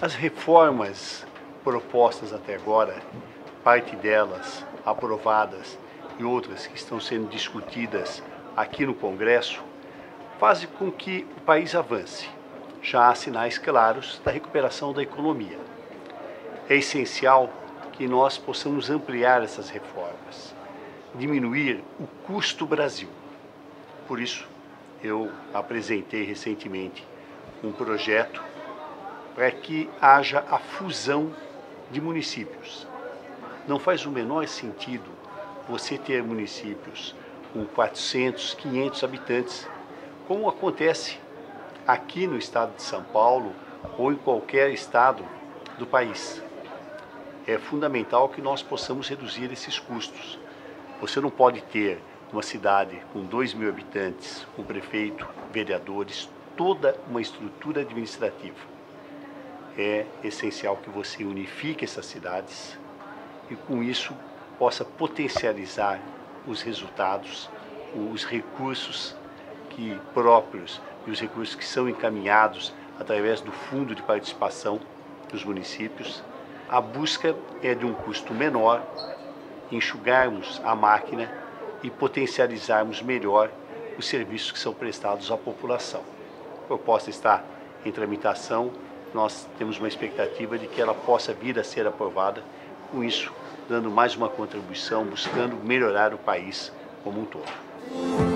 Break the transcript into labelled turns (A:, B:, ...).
A: As reformas propostas até agora, parte delas aprovadas e outras que estão sendo discutidas aqui no Congresso, fazem com que o país avance. Já há sinais claros da recuperação da economia. É essencial que nós possamos ampliar essas reformas, diminuir o custo Brasil. Por isso, eu apresentei recentemente um projeto para que haja a fusão de municípios. Não faz o menor sentido você ter municípios com 400, 500 habitantes, como acontece aqui no estado de São Paulo ou em qualquer estado do país. É fundamental que nós possamos reduzir esses custos. Você não pode ter uma cidade com 2 mil habitantes, com prefeito, vereadores, toda uma estrutura administrativa. É essencial que você unifique essas cidades e, com isso, possa potencializar os resultados, os recursos que próprios e os recursos que são encaminhados através do fundo de participação dos municípios. A busca é de um custo menor, enxugarmos a máquina e potencializarmos melhor os serviços que são prestados à população. A proposta está em tramitação, nós temos uma expectativa de que ela possa vir a ser aprovada, com isso dando mais uma contribuição, buscando melhorar o país como um todo.